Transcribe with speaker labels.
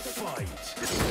Speaker 1: Fight!